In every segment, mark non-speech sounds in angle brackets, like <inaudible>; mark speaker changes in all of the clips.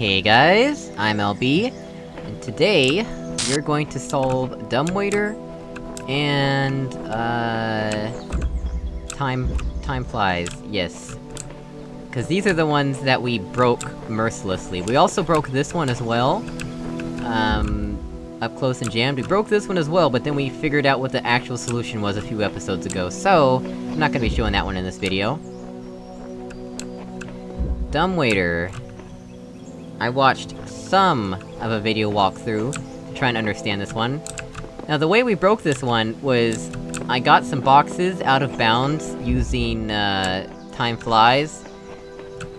Speaker 1: Hey guys, I'm LB, and today, we're going to solve Dumbwaiter, and, uh... Time... Time Flies, yes. Cause these are the ones that we broke mercilessly. We also broke this one as well. Um... Up close and jammed. We broke this one as well, but then we figured out what the actual solution was a few episodes ago, so... I'm not gonna be showing that one in this video. Dumbwaiter. I watched some of a video walkthrough to try and understand this one. Now the way we broke this one was, I got some boxes out of bounds using, uh, Time Flies,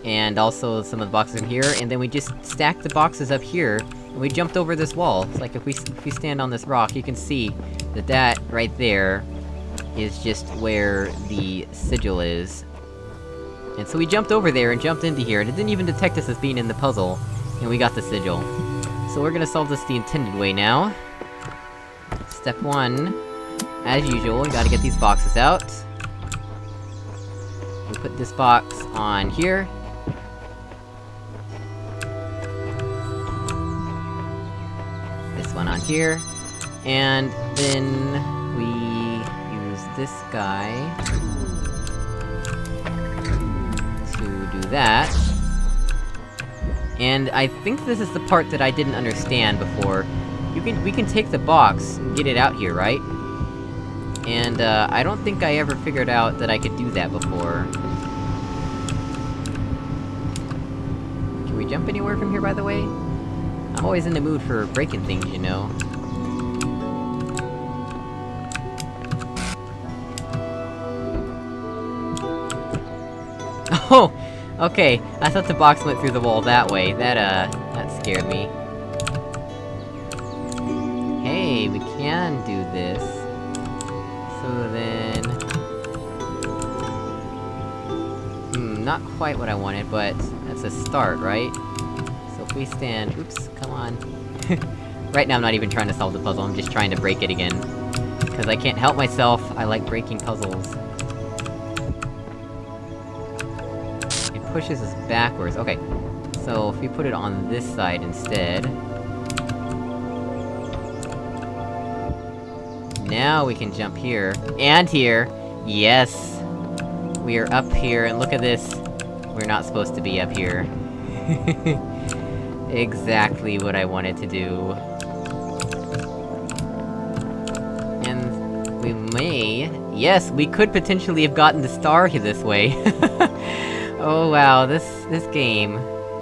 Speaker 1: and also some of the boxes in here, and then we just stacked the boxes up here, and we jumped over this wall. It's like if we, if we stand on this rock, you can see that that, right there, is just where the sigil is. And so we jumped over there and jumped into here, and it didn't even detect us as being in the puzzle, and we got the sigil. So we're gonna solve this the intended way now. Step one, as usual, we gotta get these boxes out. We put this box on here. This one on here. And then... we use this guy... to do that. And I think this is the part that I didn't understand before. You can- we can take the box and get it out here, right? And, uh, I don't think I ever figured out that I could do that before. Can we jump anywhere from here, by the way? I'm always in the mood for breaking things, you know? <laughs> Oh! Okay, I thought the box went through the wall that way. That, uh, that scared me. Hey, we can do this. So then... Hmm, not quite what I wanted, but that's a start, right? So if we stand- oops, come on. <laughs> right now I'm not even trying to solve the puzzle, I'm just trying to break it again. Cause I can't help myself, I like breaking puzzles. Pushes us backwards, okay. So, if we put it on this side instead... Now we can jump here. And here! Yes! We are up here, and look at this! We're not supposed to be up here. <laughs> exactly what I wanted to do. And... we may... Yes, we could potentially have gotten the star this way! <laughs> oh wow, this- this game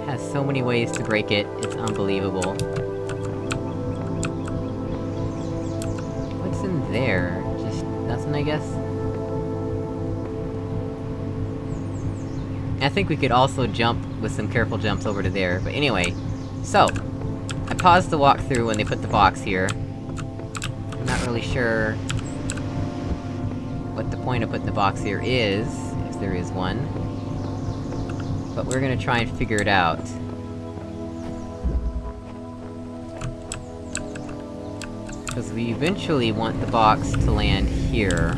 Speaker 1: has so many ways to break it, it's unbelievable. What's in there? Just nothing, I guess? I think we could also jump with some careful jumps over to there, but anyway. So, I paused the walkthrough when they put the box here. I'm not really sure... what the point of putting the box here is, if there is one. But we're gonna try and figure it out. Because we eventually want the box to land here.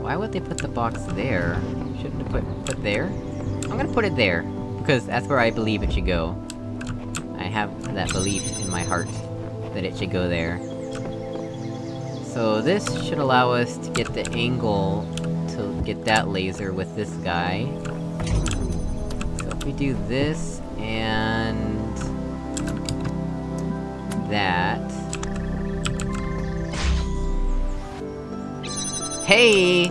Speaker 1: Why would they put the box there? Shouldn't have put- put there? I'm gonna put it there, because that's where I believe it should go. I have that belief in my heart, that it should go there. So this should allow us to get the angle to get that laser with this guy. So if we do this, and... that... Hey!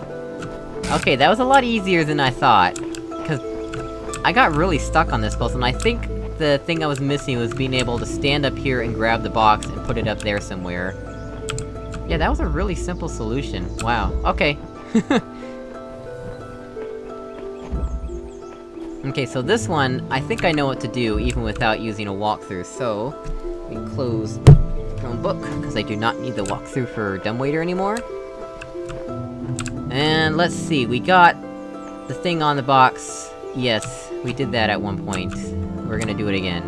Speaker 1: Okay, that was a lot easier than I thought. Cause... I got really stuck on this puzzle, and I think the thing I was missing was being able to stand up here and grab the box and put it up there somewhere. Yeah, that was a really simple solution. Wow, okay. <laughs> okay, so this one, I think I know what to do even without using a walkthrough, so... We close Chrome book, because I do not need the walkthrough for Dumbwaiter anymore. And let's see, we got the thing on the box. Yes, we did that at one point. We're gonna do it again.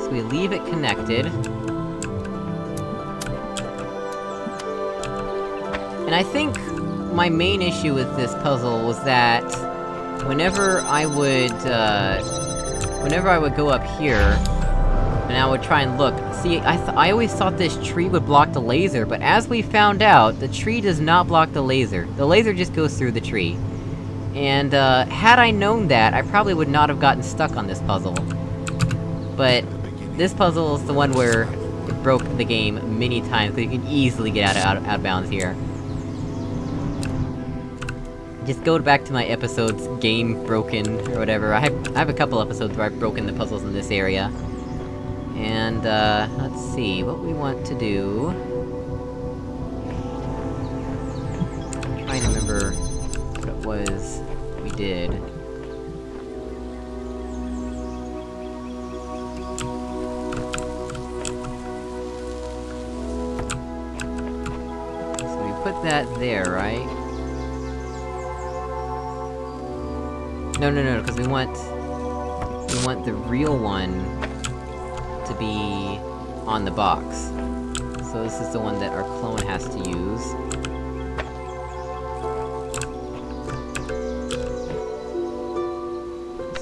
Speaker 1: So we leave it connected. And I think my main issue with this puzzle was that whenever I would, uh, Whenever I would go up here, and I would try and look, see, I, I always thought this tree would block the laser, but as we found out, the tree does not block the laser. The laser just goes through the tree. And, uh, had I known that, I probably would not have gotten stuck on this puzzle. But, this puzzle is the one where it broke the game many times, because you can easily get out of, out, out of bounds here. Just go back to my episodes, game broken, or whatever. I have, I have a couple episodes where I've broken the puzzles in this area. And, uh, let's see, what we want to do... I'm trying to remember what it was we did. So we put that there, right? No, no, no, because we want... We want the real one be on the box. So this is the one that our clone has to use.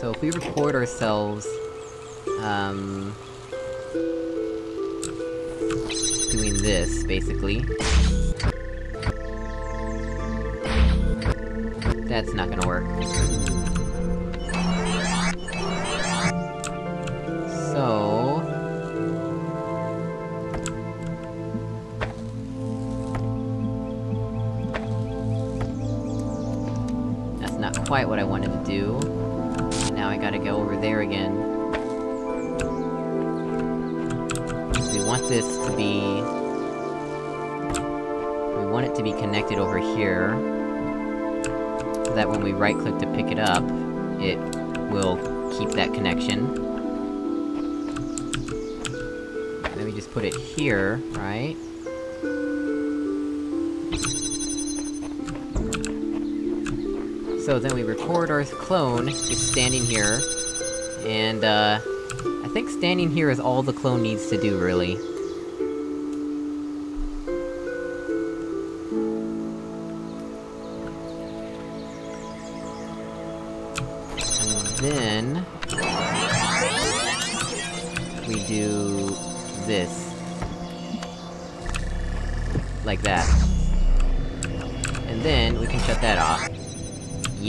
Speaker 1: So if we record ourselves, um... doing this, basically... That's not gonna work. We right-click to pick it up, it will keep that connection. Then we just put it here, right? So then we record our clone, just standing here, and, uh... I think standing here is all the clone needs to do, really.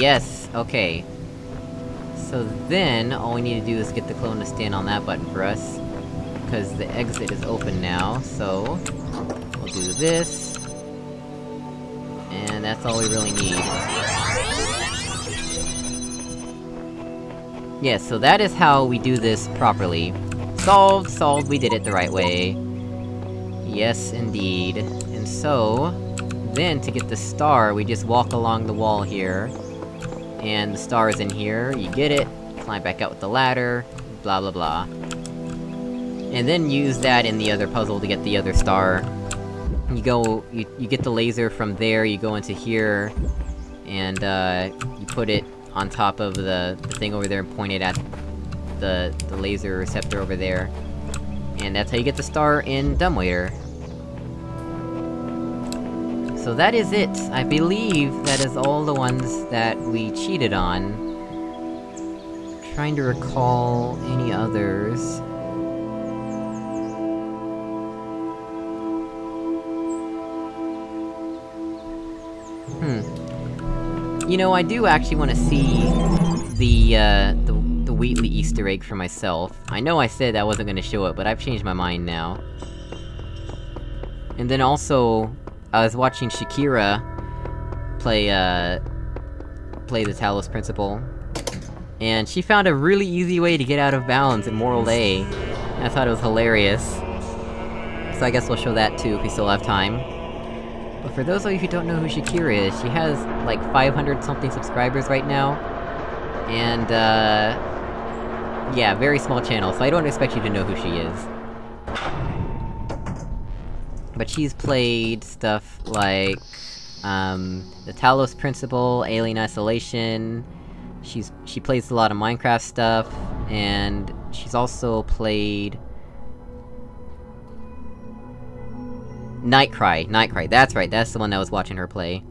Speaker 1: Yes! Okay. So then, all we need to do is get the clone to stand on that button for us. Because the exit is open now, so... We'll do this... And that's all we really need. Yes, yeah, so that is how we do this properly. Solved, solved, we did it the right way. Yes, indeed. And so... Then, to get the star, we just walk along the wall here. And the star is in here, you get it, climb back out with the ladder, blah blah blah. And then use that in the other puzzle to get the other star. You go- you, you get the laser from there, you go into here, and, uh, you put it on top of the, the thing over there and point it at the, the laser receptor over there. And that's how you get the star in Dumbwaiter. So that is it. I believe that is all the ones that we cheated on. Trying to recall any others... Hmm. You know, I do actually want to see the, uh, the, the Wheatley Easter egg for myself. I know I said I wasn't gonna show it, but I've changed my mind now. And then also, I was watching shaiQuera play, uh... play the Talos Principle. And she found a really easy way to get out of bounds in Moral A. I thought it was hilarious. So I guess we'll show that too, if we still have time. But for those of you who don't know who shaiQuera is, she has, like, 500-something subscribers right now. And, uh... Yeah, very small channel, so I don't expect you to know who she is. But she's played stuff like... Um, the Talos Principle, Alien Isolation... She's- she plays a lot of Minecraft stuff, and she's also played... Nightcry, Nightcry, that's right, that's the one that was watching her play.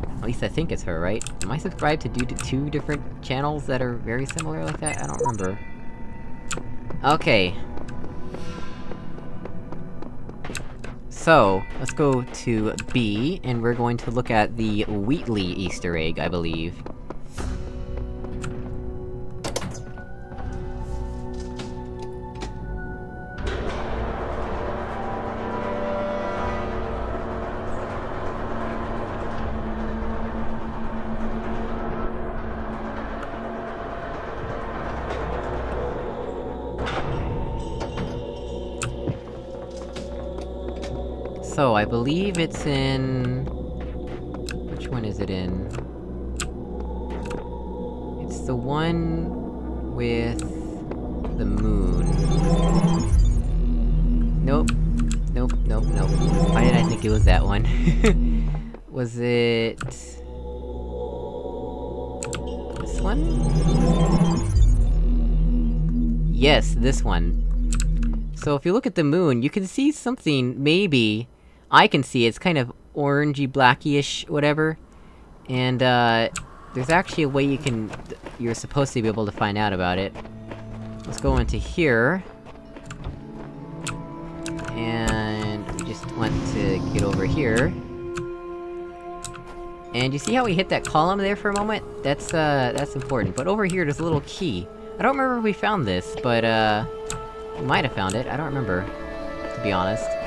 Speaker 1: At least I think it's her, right? Am I subscribed to do two different channels that are very similar like that? I don't remember. Okay, So, let's go to B, and we're going to look at the Wheatley Easter egg, I believe. Believe it's in... Which one is it in? It's the one... with... the moon. Nope. Nope, nope, nope. Why did I think it was that one? <laughs> was it... This one? Yes, this one. So if you look at the moon, you can see something, maybe, I can see it's kind of orangey, blackish, whatever. And, uh, there's actually a way you can... you're supposed to be able to find out about it. Let's go into here. And... we just want to get over here. And you see how we hit that column there for a moment? That's, uh, that's important. But over here, there's a little key. I don't remember if we found this, but, uh... We might have found it, I don't remember. To be honest.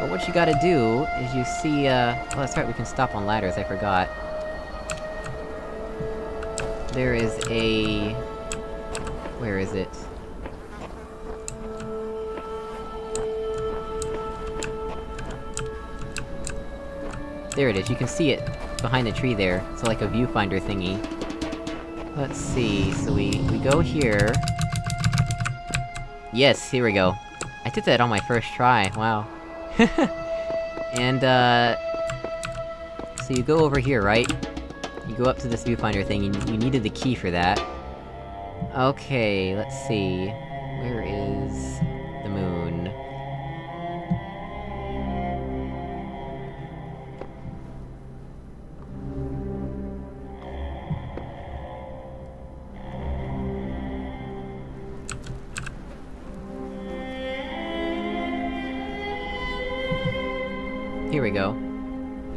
Speaker 1: But what you gotta do, is you see, uh... That's right, we can stop on ladders, I forgot. There is a... Where is it? There it is, you can see it behind the tree there. It's like a viewfinder thingy. Let's see, so we- we go here... Yes, here we go. I did that on my first try, wow. <laughs> and, uh... So you go over here, right? You go up to this viewfinder thing, and you needed the key for that. Okay, let's see... Where is... the moon?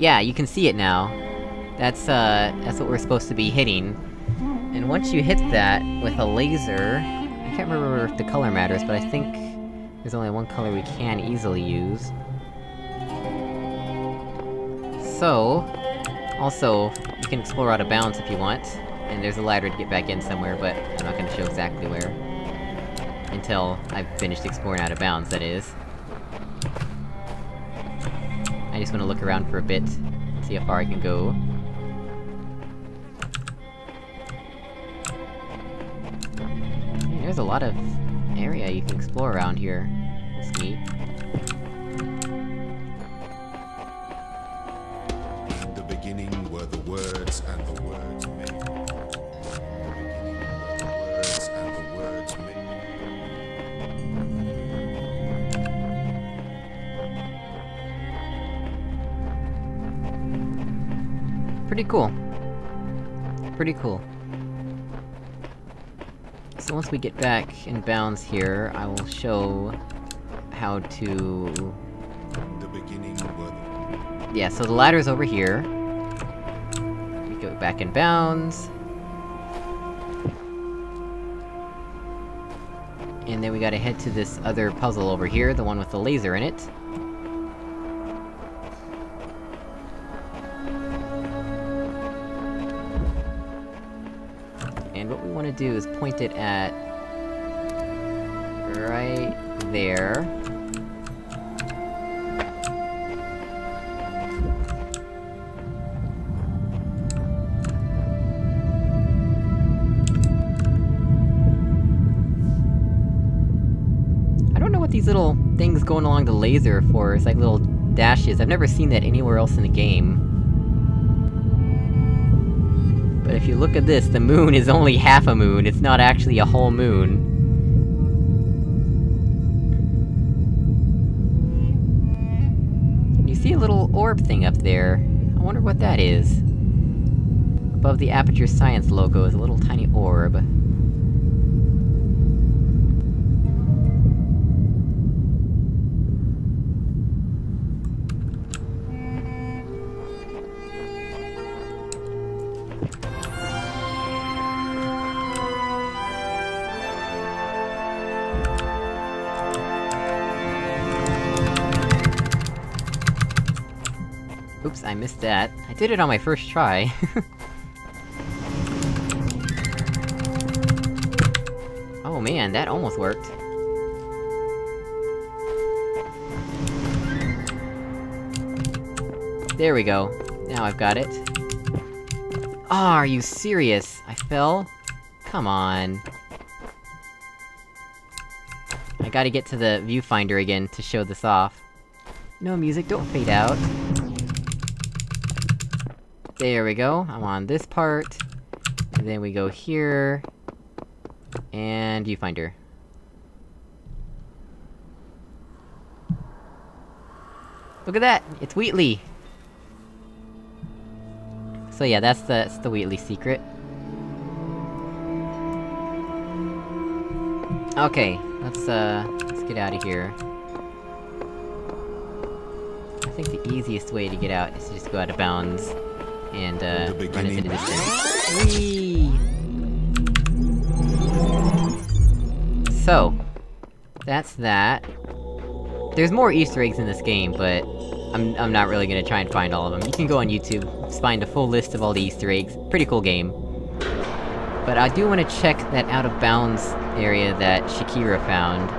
Speaker 1: Yeah, you can see it now. That's, uh, that's what we're supposed to be hitting. And once you hit that with a laser... I can't remember if the color matters, but I think... There's only one color we can easily use. So... Also, you can explore out of bounds if you want. And there's a ladder to get back in somewhere, but I'm not gonna show exactly where. Until I've finished exploring out of bounds, that is. I just wanna look around for a bit, see how far I can go. There's a lot of area you can explore around here. It's neat. Pretty cool. Pretty cool. So once we get back in bounds here, I will show... how to...
Speaker 2: The beginning the
Speaker 1: Yeah, so the ladder's over here. We go back in bounds. And then we gotta head to this other puzzle over here, the one with the laser in it. To do is point it at... right there. I don't know what these little things going along the laser for, it's like little dashes, I've never seen that anywhere else in the game. If you look at this, the moon is only half a moon, it's not actually a whole moon. You see a little orb thing up there. I wonder what that is. Above the Aperture Science logo is a little tiny orb. I missed that. I did it on my first try. <laughs> oh man, that almost worked. There we go. Now I've got it. Oh, are you serious? I fell? Come on. I gotta get to the viewfinder again to show this off. No music, don't fade out. There we go, I'm on this part. And then we go here... And you find her. Look at that! It's Wheatley! So yeah, that's the- that's the Wheatley secret. Okay, let's, uh, let's get out of here. I think the easiest way to get out is to just go out of bounds, and, uh, run into the
Speaker 2: beginning.
Speaker 1: distance. Whee! So, that's that. There's more Easter eggs in this game, but I'm- I'm not really gonna try and find all of them. You can go on YouTube, find a full list of all the Easter eggs. Pretty cool game. But I do wanna check that out-of-bounds area that shaiQuera found.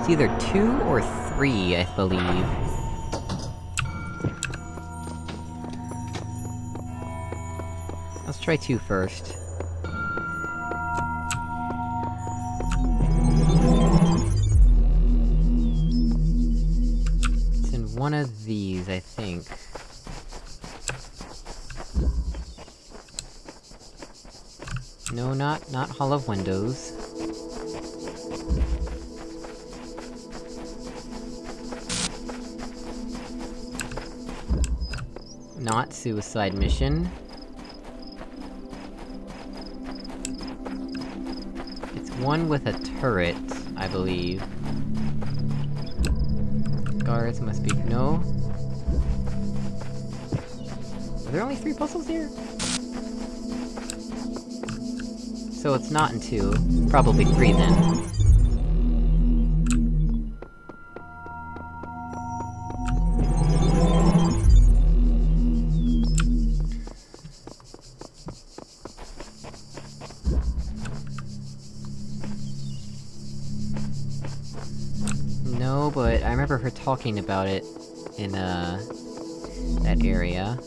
Speaker 1: It's either two or three, I believe. Let's try two first. It's in one of these, I think. No, not- not Hall of Windows. Suicide Mission. It's one with a turret, I believe. Guards must be- no? Are there only three puzzles here? So it's not in two. Probably three then. Talking about it in, uh... that area.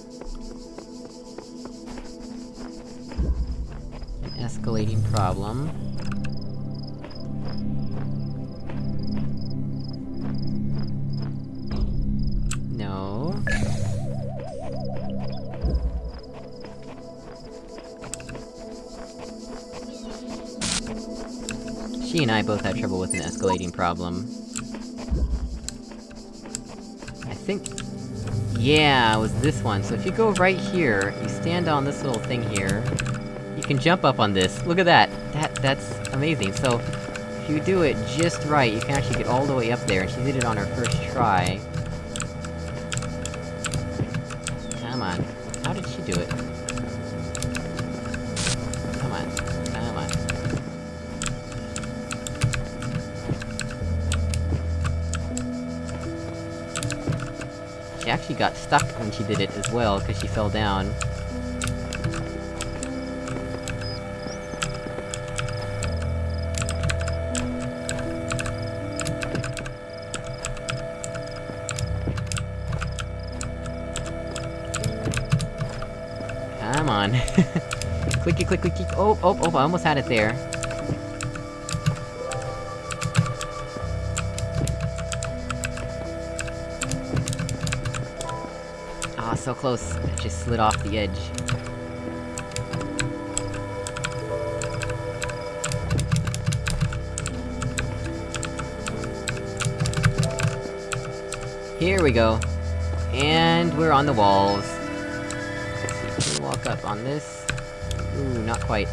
Speaker 1: An escalating problem. No. She and I both had trouble with an escalating problem. Think... Yeah, it was this one. So if you go right here, you stand on this little thing here, you can jump up on this. Look at that! That- that's amazing. So, if you do it just right, you can actually get all the way up there, and she did it on her first try. actually got stuck when she did it as well, because she fell down. Come on. <laughs> clicky clicky clicky. Oh, oh, oh, I almost had it there. So close. It just slid off the edge. Here we go. And we're on the walls. Let's walk up on this? Ooh, not quite.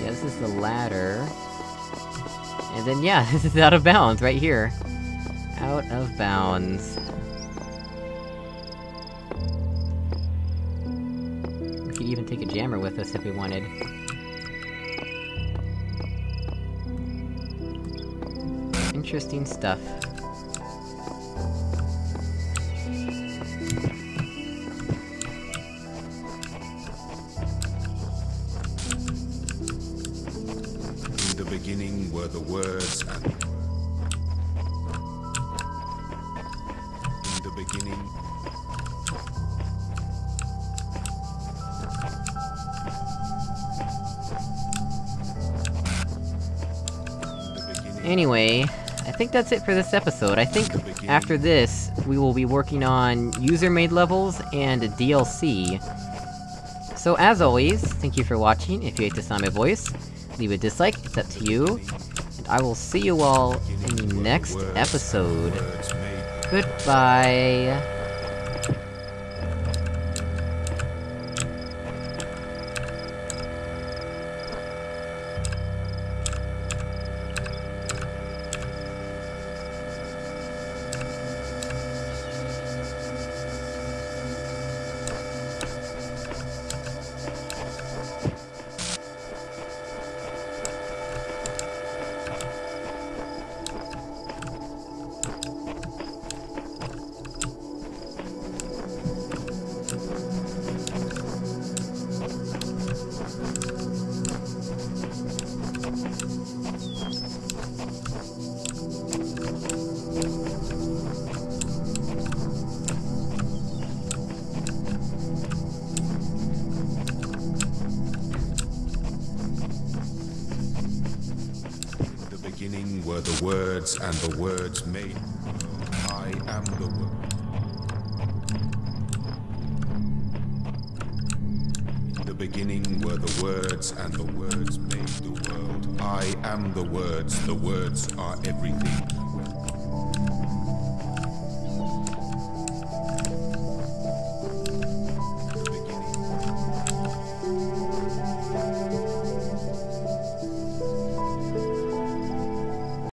Speaker 1: Yeah, this is the ladder. And then, yeah, <laughs> this is out of bounds, right here. Out of bounds. We could even take a jammer with us if we wanted. Interesting stuff. Anyway, I think that's it for this episode. I think after this, we will be working on user-made levels and DLC. So as always, thank you for watching, if you hate to sound of my voice, leave a dislike, it's up to you. And I will see you all in the next episode. Goodbye!
Speaker 2: Words, and the words made. I am the word. The beginning were the words, and the words made the world. I am the words, the words are everything.